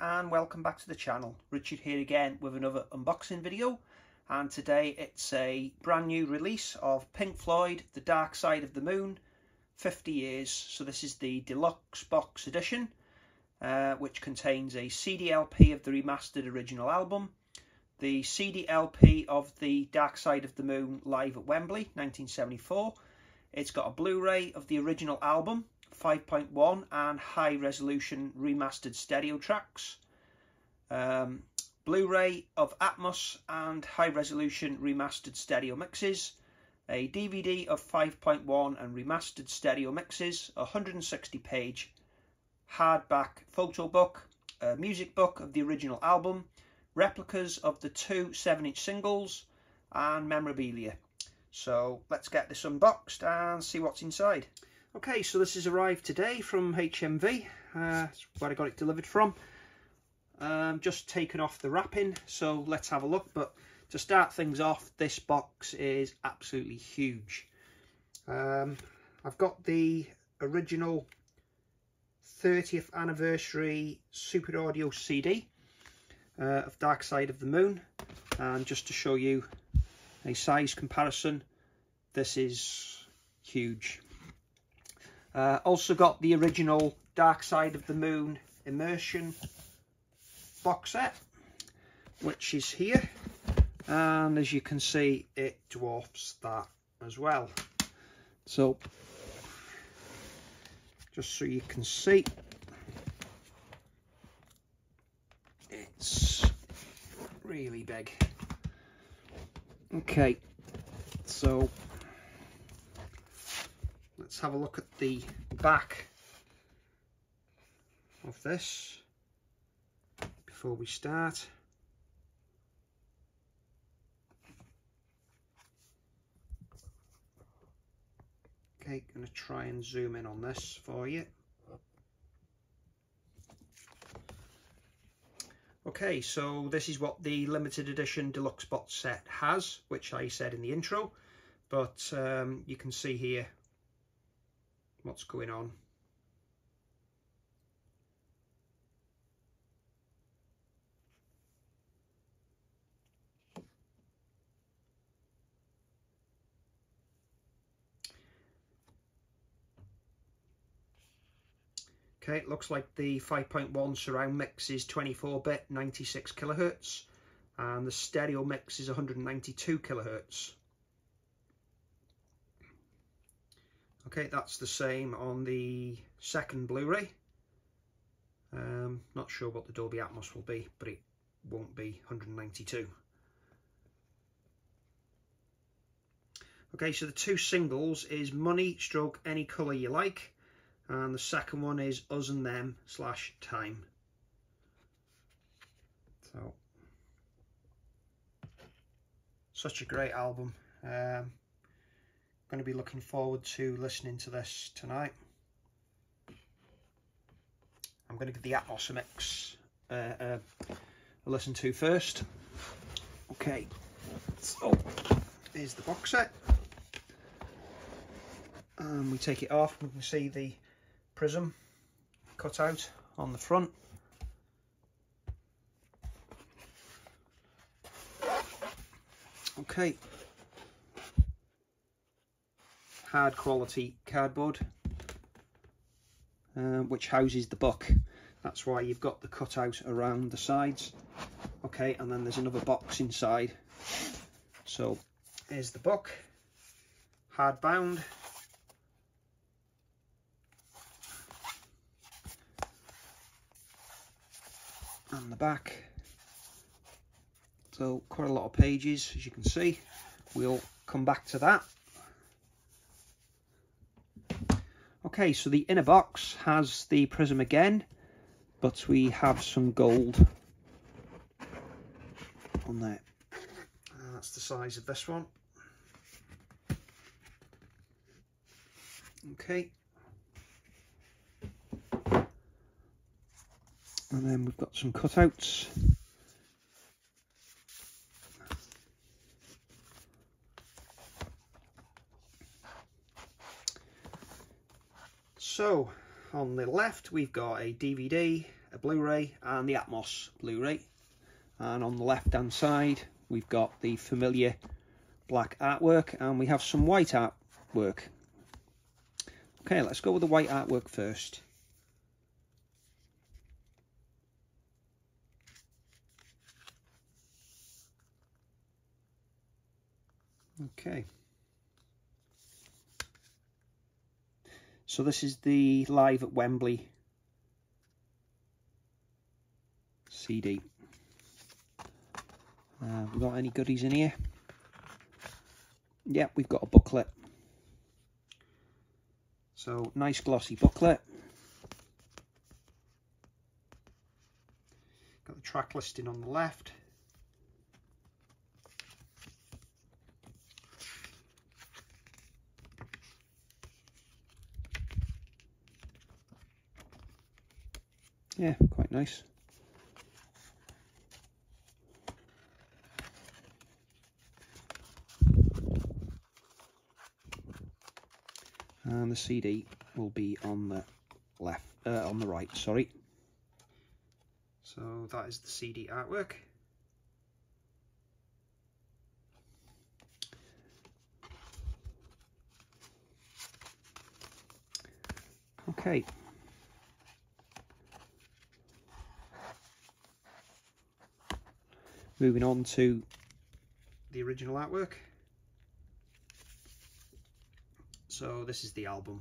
and welcome back to the channel. Richard here again with another unboxing video and today it's a brand new release of Pink Floyd The Dark Side of the Moon 50 years. So this is the deluxe box edition uh, which contains a CD LP of the remastered original album, the CD LP of The Dark Side of the Moon live at Wembley 1974. It's got a Blu-ray of the original album 5.1 and high resolution remastered stereo tracks. Um, Blu-ray of Atmos and high resolution remastered stereo mixes. A DVD of 5.1 and remastered stereo mixes. A 160 page hardback photo book. A music book of the original album. Replicas of the two 7 inch singles and memorabilia. So let's get this unboxed and see what's inside. Okay, so this has arrived today from HMV. Uh, that's where I got it delivered from. Um, just taken off the wrapping, so let's have a look. But to start things off, this box is absolutely huge. Um, I've got the original 30th anniversary Super Audio CD uh, of Dark Side of the Moon. And just to show you a size comparison, this is huge. Uh, also got the original Dark Side of the Moon Immersion box set, which is here. And as you can see, it dwarfs that as well. So, just so you can see, it's really big. Okay, so let's have a look at the back of this before we start. Okay, going to try and zoom in on this for you. Okay, so this is what the limited edition deluxe box set has, which I said in the intro, but um, you can see here what's going on. Okay, it looks like the 5.1 surround mix is 24-bit, 96 kilohertz, and the stereo mix is 192 kilohertz. Okay, that's the same on the second Blu-ray. Um, not sure what the Dolby Atmos will be, but it won't be 192. Okay, so the two singles is Money Stroke Any Colour You Like, and the second one is Us and Them slash Time. So, such a great album. Um, going to be looking forward to listening to this tonight. I'm going to give the Atmos mix uh, uh, a listen to first. Okay, so here's the box set. And we take it off, we can see the prism cut out on the front. Okay, hard quality cardboard uh, which houses the book. That's why you've got the cutout around the sides. Okay and then there's another box inside. So here's the book. Hard bound. And the back. So quite a lot of pages as you can see. We'll come back to that Okay, so the inner box has the prism again, but we have some gold on there. Uh, that's the size of this one. Okay. And then we've got some cutouts. So on the left we've got a DVD a Blu-ray and the Atmos Blu-ray. And on the left-hand side, we've got the familiar black artwork and we have some white artwork. Okay, let's go with the white artwork first. Okay. So this is the Live at Wembley CD. Uh, we got any goodies in here? Yep, we've got a booklet. So nice glossy booklet. Got the track listing on the left. Yeah, quite nice. And the CD will be on the left, uh, on the right, sorry. So that is the CD artwork. Okay. Moving on to the original artwork. So this is the album.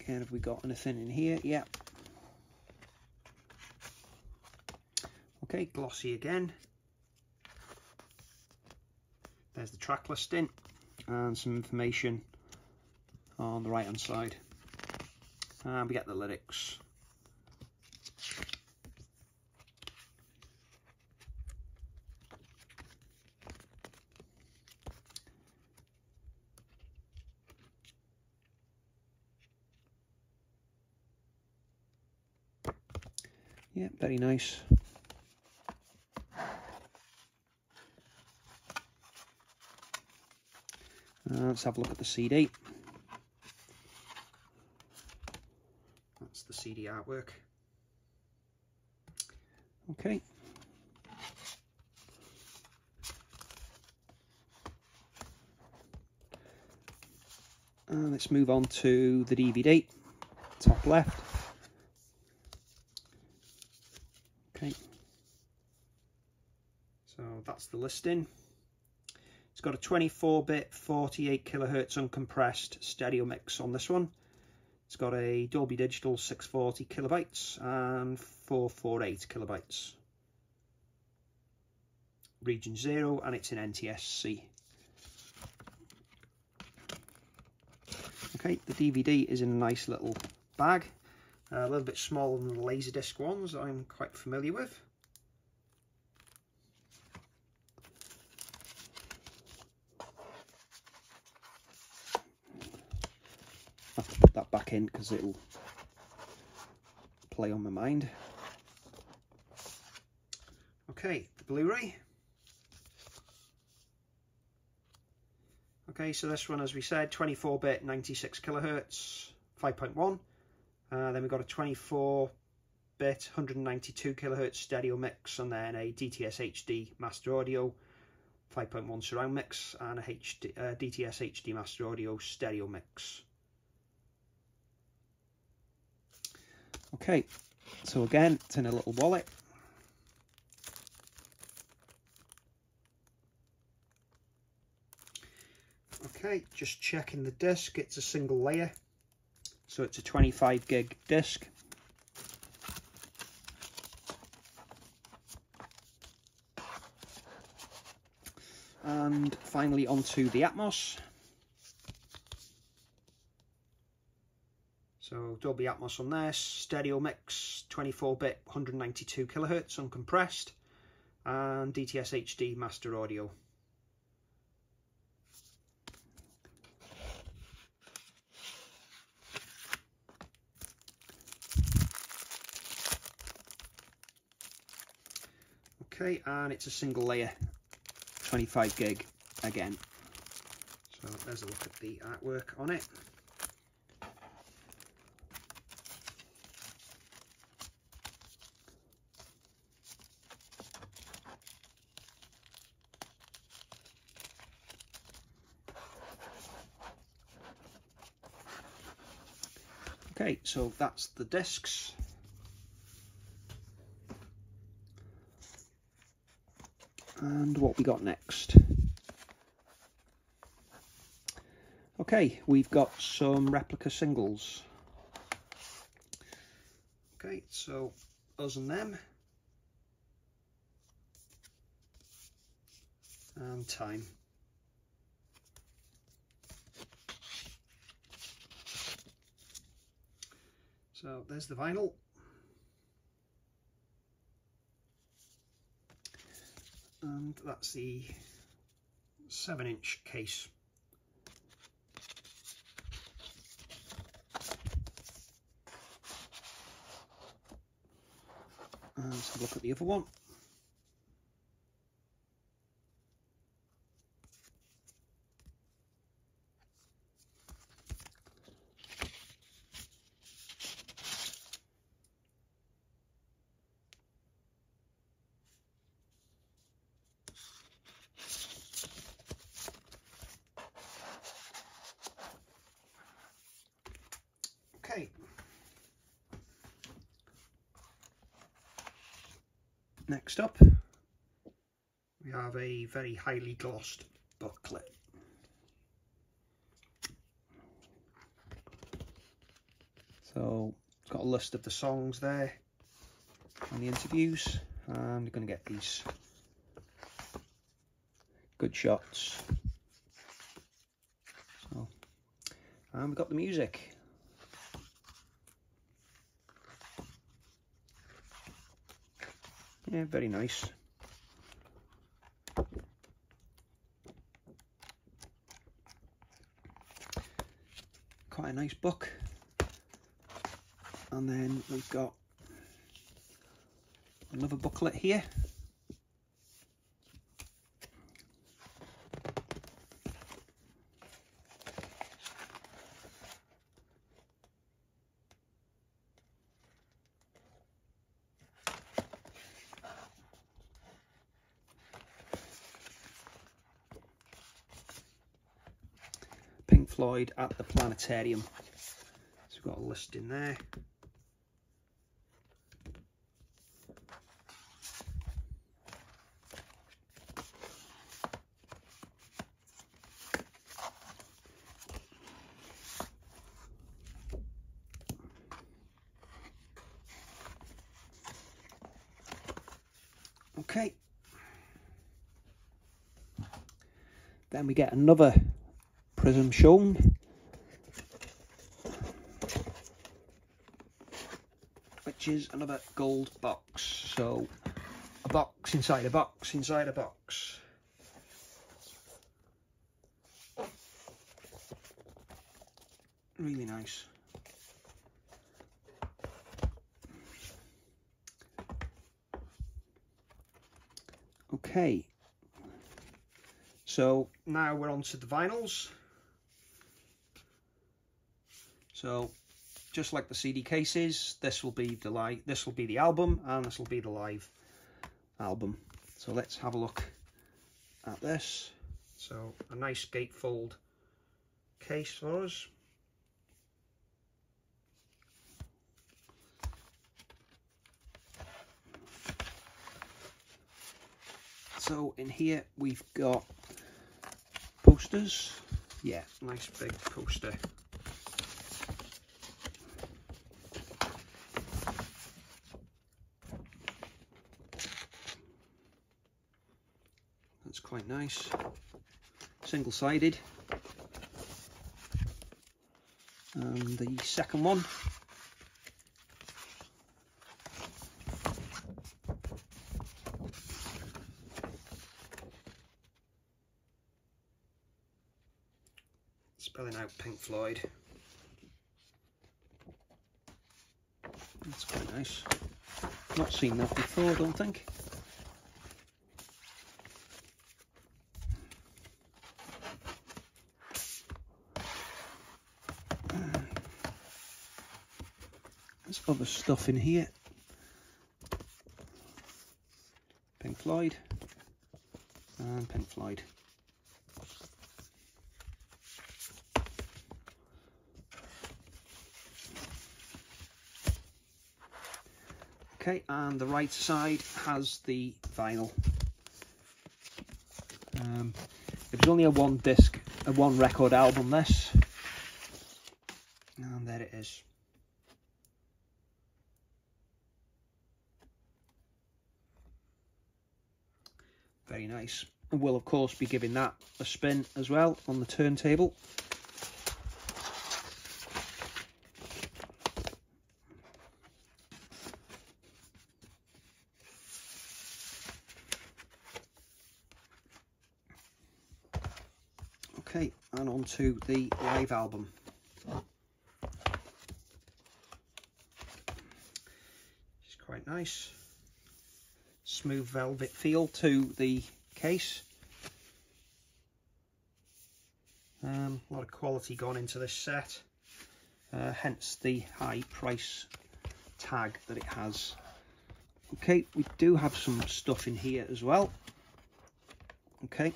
Again, have we got anything in here? Yeah. Okay, glossy again. There's the track listing and some information on the right hand side. And we get the lyrics. Yeah, very nice. Uh, let's have a look at the CD. That's the CD artwork. Okay. And let's move on to the DVD, top left. Okay. So that's the listing. It's got a 24-bit 48 kilohertz uncompressed stereo mix on this one. It's got a Dolby Digital 640 kilobytes and 448 kilobytes. Region 0 and it's in NTSC. Okay, the DVD is in a nice little bag. A little bit smaller than the Laserdisc ones I'm quite familiar with. I have to put that back because it'll play on my mind. Okay, the Blu-ray. Okay, so this one, as we said, 24-bit, 96 kilohertz, 5.1. Uh, then we've got a 24-bit, 192 kilohertz stereo mix, and then a DTS HD master audio, 5.1 surround mix, and a HD, uh, DTS HD master audio stereo mix. Okay, so again, it's in a little wallet. Okay, just checking the disc, it's a single layer. So it's a 25 gig disc. And finally onto the Atmos. So Dolby Atmos on this, stereo mix, 24-bit, 192 kilohertz uncompressed, and DTS HD master audio. Okay, and it's a single layer, 25 gig again. So there's a look at the artwork on it. Okay, so that's the discs. And what we got next? Okay, we've got some replica singles. Okay, so us and them. And time. So there's the vinyl. And that's the seven inch case. And let's have a look at the other one. Okay. Next up, we have a very highly glossed booklet. So it's got a list of the songs there and the interviews and you're going to get these good shots. So, and we've got the music. Yeah, very nice. Quite a nice book. And then we've got another booklet here. At the Planetarium. So we've got a list in there. Okay. Then we get another prism shown. Which is another gold box. So a box inside a box inside a box. Really nice. Okay, so now we're on to the vinyls. So just like the CD cases, this will be the live, this will be the album, and this will be the live album. So let's have a look at this. So a nice gatefold case for us. So in here we've got posters. Yeah, nice big poster. That's quite nice. Single sided. And the second one spelling out Pink Floyd. That's quite nice. Not seen that before, don't think. other stuff in here. Pink Floyd and Pink Floyd. Okay, and the right side has the vinyl. Um, it was only a one disc, a one record album this. And we'll of course be giving that a spin as well on the turntable. Okay, and on to the live album. It's quite nice. Smooth velvet feel to the case. Um, a lot of quality gone into this set, uh, hence the high price tag that it has. Okay, we do have some stuff in here as well. Okay,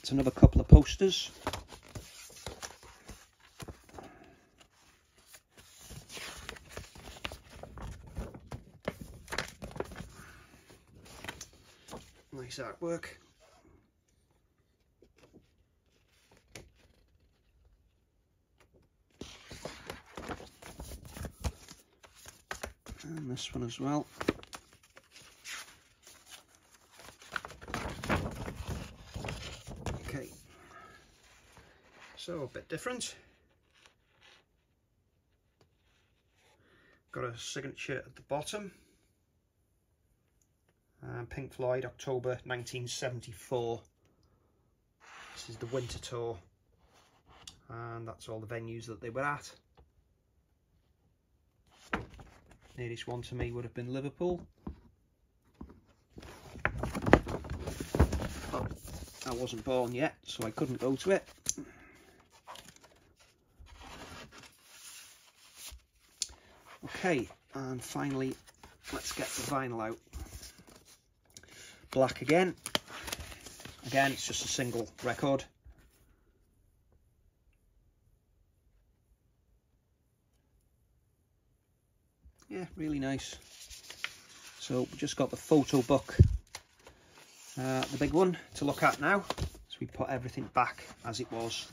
it's another couple of posters. Artwork. And this one as well. Okay, so a bit different. Got a signature at the bottom. Um, Pink Floyd, October 1974. This is the winter tour, and that's all the venues that they were at. Nearest one to me would have been Liverpool. But I wasn't born yet, so I couldn't go to it. Okay, and finally, let's get the vinyl out. Black again. Again, it's just a single record. Yeah, really nice. So we just got the photo book, uh, the big one, to look at now. So we put everything back as it was.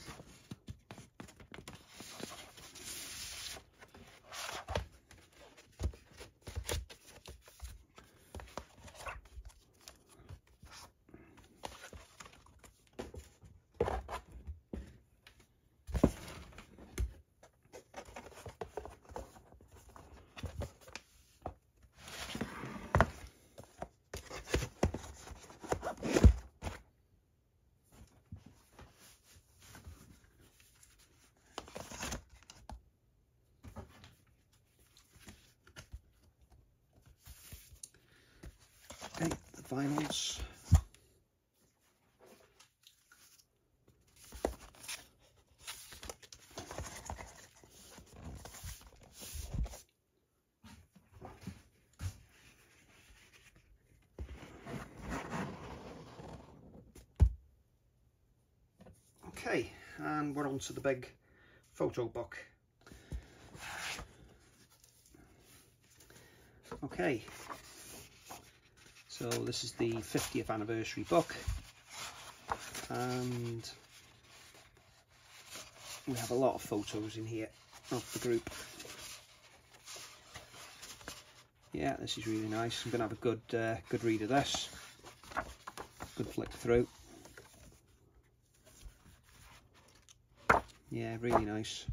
Vinyls. Okay, and we're on to the big photo book. Okay, so this is the 50th anniversary book and we have a lot of photos in here of the group. Yeah, this is really nice. I'm going to have a good uh, good read of this. Good flick through. Yeah, really nice.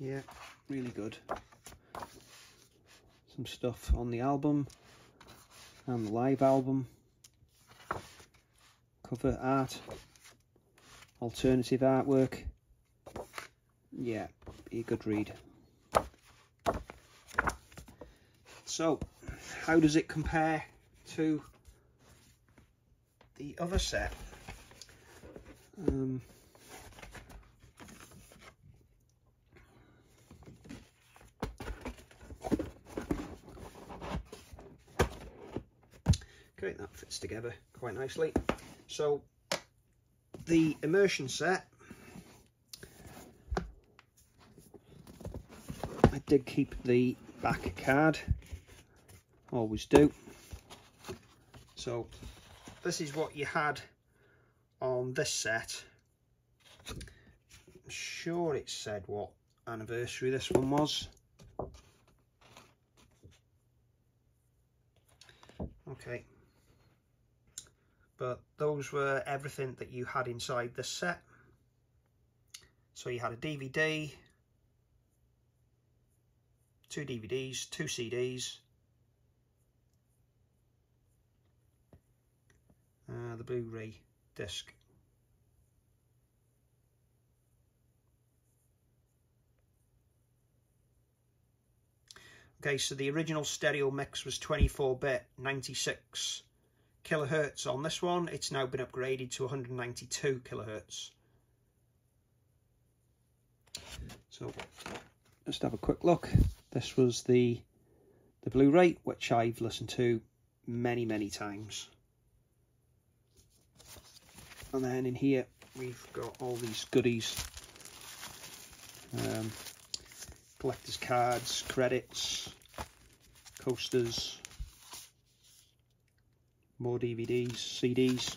yeah really good some stuff on the album and the live album. Cover art. Alternative artwork. Yeah be a good read. So how does it compare to the other set? Um, Okay, that fits together quite nicely. So the immersion set, I did keep the back card, always do. So this is what you had on this set. I'm sure it said what anniversary this one was. Okay. But those were everything that you had inside the set. So you had a DVD, two DVDs, two CDs, uh, the Blu-ray disc. Okay, so the original stereo mix was 24-bit, 96 kilohertz on this one. It's now been upgraded to 192 kilohertz. So let's have a quick look. This was the the Blu-ray, which I've listened to many, many times. And then in here, we've got all these goodies. Um, collector's cards, credits, coasters, more DVDs, CDs.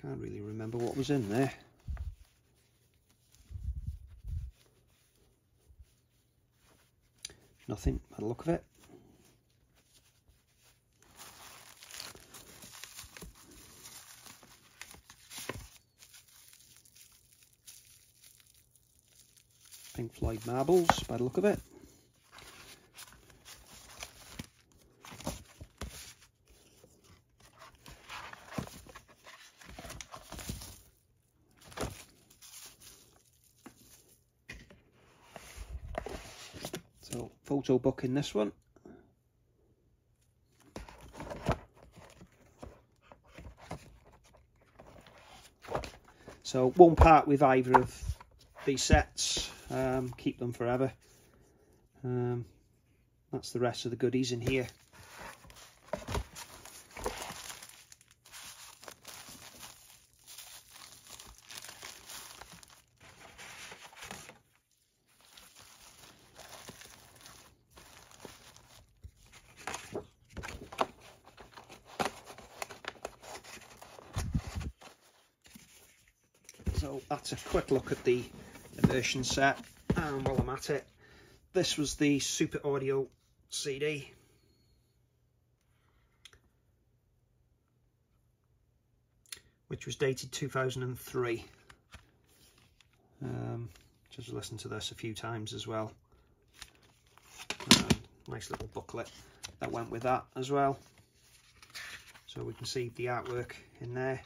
Can't really remember what was in there. Nothing by the look of it. Pink Floyd marbles by the look of it. So photo book in this one. So won't part with either of these sets um, keep them forever. Um, that's the rest of the goodies in here. So that's a quick look at the immersion set and while I'm at it this was the Super Audio CD which was dated 2003 um, just listened to this a few times as well. Um, nice little booklet that went with that as well. So we can see the artwork in there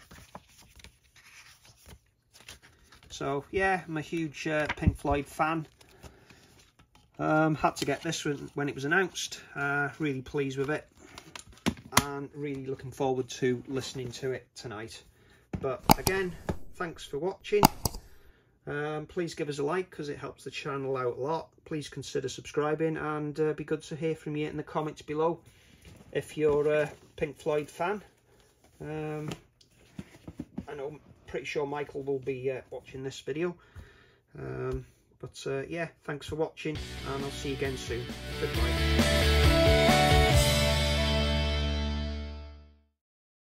so yeah, I'm a huge uh, Pink Floyd fan. Um, had to get this when, when it was announced. Uh, really pleased with it. And really looking forward to listening to it tonight. But again, thanks for watching. Um, please give us a like because it helps the channel out a lot. Please consider subscribing and uh, be good to hear from you in the comments below if you're a Pink Floyd fan. Um, I know pretty sure Michael will be uh, watching this video. Um, but uh, yeah, thanks for watching and I'll see you again soon. Goodbye.